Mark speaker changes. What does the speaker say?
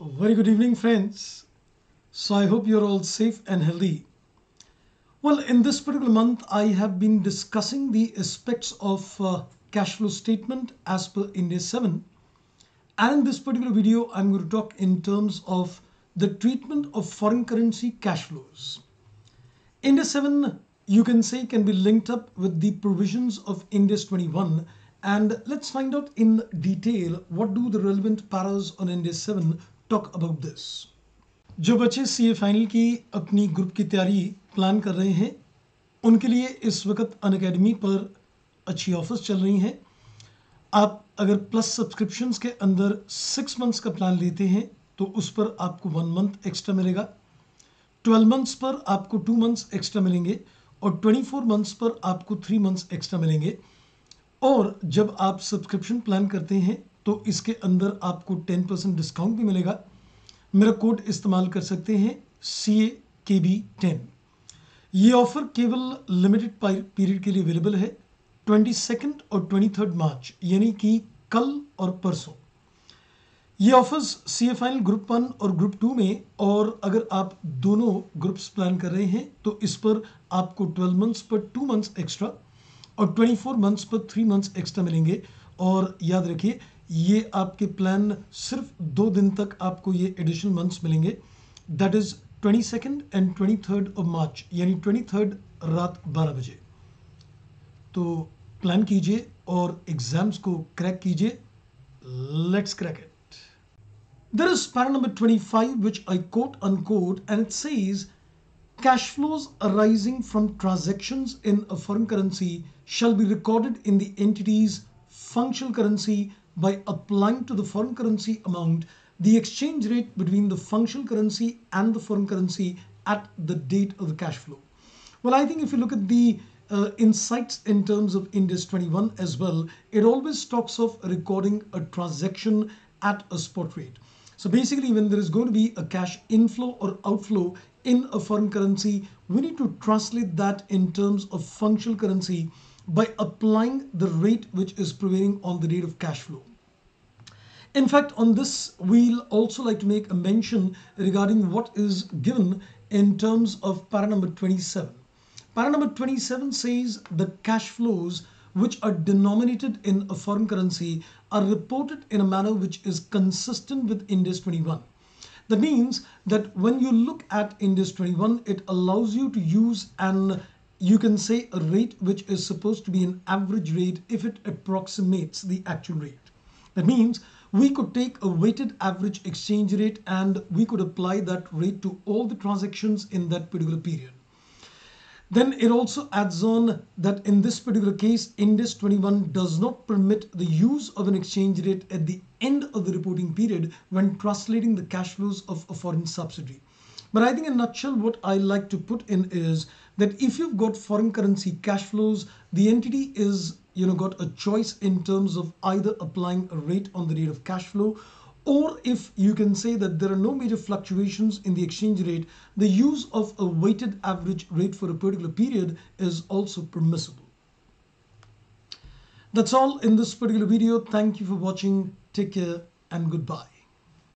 Speaker 1: Very good evening, friends. So, I hope you're all safe and healthy. Well, in this particular month, I have been discussing the aspects of uh, cash flow statement as per Ind AS 7. And in this particular video, I'm going to talk in terms of the treatment of foreign currency cash flows. Ind AS 7, you can say, can be linked up with the provisions of Ind AS 21 and let's find out in detail what do the relevant paras on Ind AS 7 talk about this जो बच्चे सी A final की अपनी group की तैयारी plan कर रहे हैं, उनके लिए इस वक्त अन अकेडमी पर अच्छी ऑफर्स चल रही हैं। आप अगर प्लस सब्सक्रिप्शंस के अंदर सिक्स मंथ्स का प्लान लेते हैं तो उस पर आपको वन मंथ एक्स्ट्रा मिलेगा। ट्वेल्व मंथ्स पर आपको टू मंथ्स एक्स्ट्रा मिलेंगे और ट्वेंटी फोर मंथ्स पर आपको थ्री मंथ्स एक्स्ट्रा मिलेंगे। और जब आप सब्सक्रिप्शन प्लान करते हैं तो इसके अंदर आपको टेन परसेंट डिस्काउंट भी मिलेगा। मेरा कोड इस्तेमाल कर सकते हैं सी ए के बी टेन ये ऑफ़र केवल लिमिटेड पीरियड के लिए अवेलेबल है ट्वेंटी सेकेंड और ट्वेंटी थर्ड मार्च यानी कि कल और परसों। ये offers C A final group one और ग्रुप टू में, और अगर आप दोनों ग्रुप्स प्लान कर रहे हैं तो इस पर आपको ट्वेल्व मंथ्स पर टू मंथ्स एक्स्ट्रा और ट्वेंटी फोर मंथ्स पर थ्री मंथ्स एक्स्ट्रा मिलेंगे। और याद रखिए ये आपके प्लान सिर्फ़ दो दिन तक आपको ये एडिशनल मंथ्स मिलेंगे। That is twenty second and twenty third of March यानी ट्वेंटी थर्ड रात बारह बजे। तो प्लान कीजिए और एग्ज़ाम्स को क्रैक कीजिए। Let's crack it there is para number twenty five which I quote unquote and it says cash flows arising from transaction in a foreign currency shall be recorded in the entity's functional currency by applying to the foreign currency amount the exchange rate between the functional currency and the foreign currency at the date of the cash flow. Well, I think if you look at the uh, insights in terms of Ind AS 21 as well, it always talks of recording a transaction at a spot rate. So basically when there is going to be a cash inflow or outflow in a foreign currency, we need to translate that in terms of functional currency by applying the rate which is prevailing on the date of cash flow. In fact, on this, we'll also like to make a mention regarding what is given in terms of para number 27. Para number 27 says the cash flows which are denominated in a foreign currency are reported in a manner which is consistent with Ind AS 21. That means that when you look at Ind AS 21, it allows you to use an you can say a rate which is supposed to be an average rate if it approximates the actual rate. That means we could take a weighted average exchange rate and we could apply that rate to all the transactions in that particular period. Then it also adds on that in this particular case, Ind AS 21 does not permit the use of an exchange rate at the end of the reporting period when translating the cash flows of a foreign subsidiary. But I think in nutshell, what I like to put in is that if you've got foreign currency cash flows, the entity is, you know, got a choice in terms of either applying a rate on the rate of cash flow or if you can say that there are no major fluctuations in the exchange rate, the use of a weighted average rate for a particular period is also permissible. That's all in this particular video. Thank you for watching. Take care and goodbye.